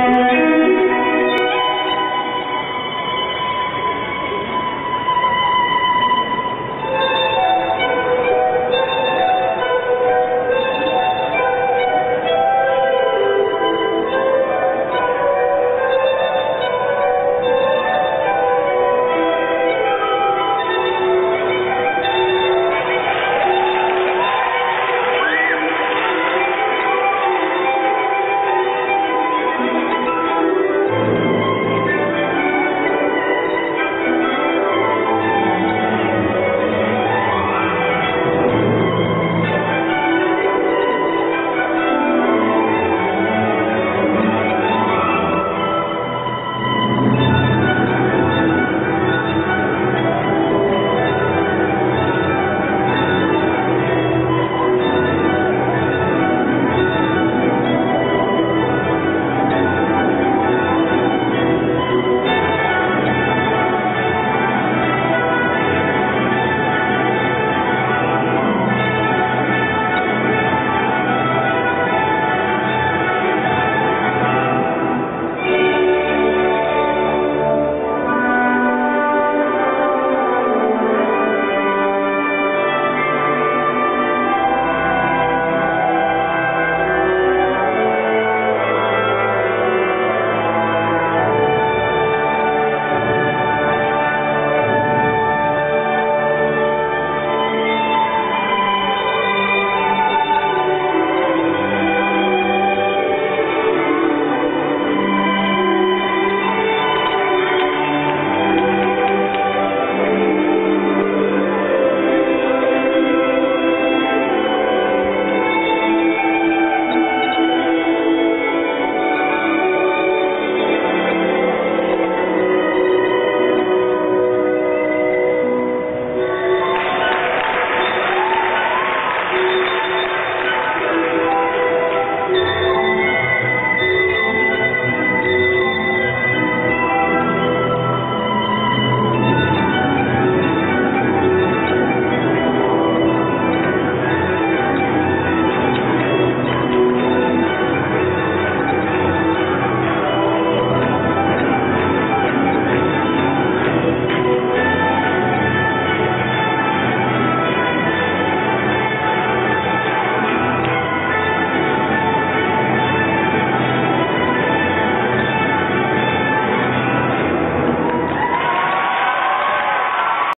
Amen.